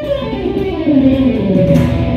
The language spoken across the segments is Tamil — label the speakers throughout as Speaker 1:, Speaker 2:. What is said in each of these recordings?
Speaker 1: Thank you.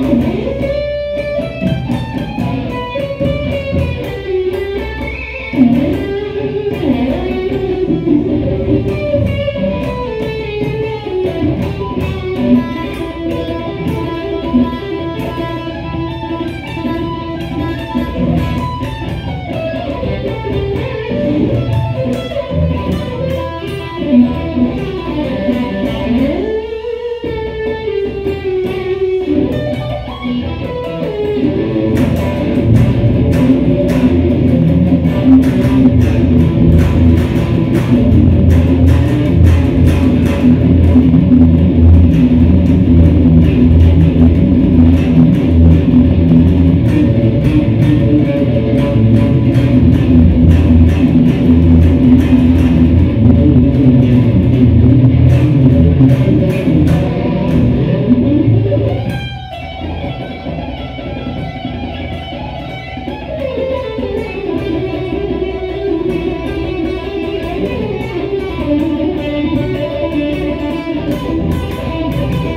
Speaker 1: Oh.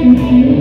Speaker 1: thank mm -hmm. you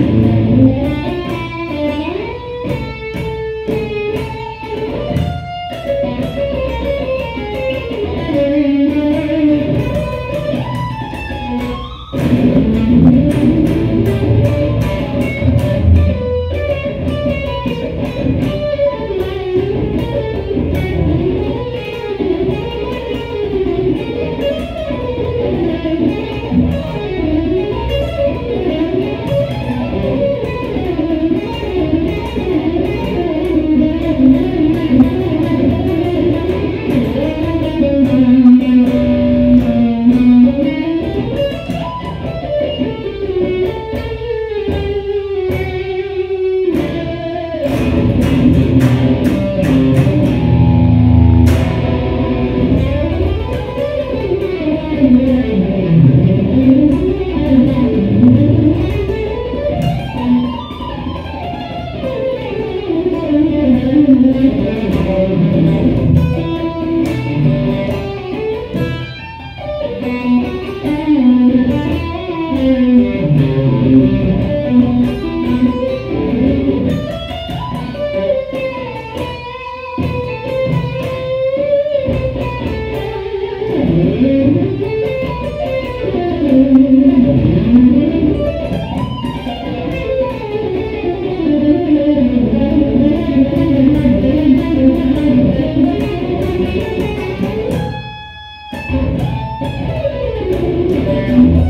Speaker 1: ねえ。Thank you.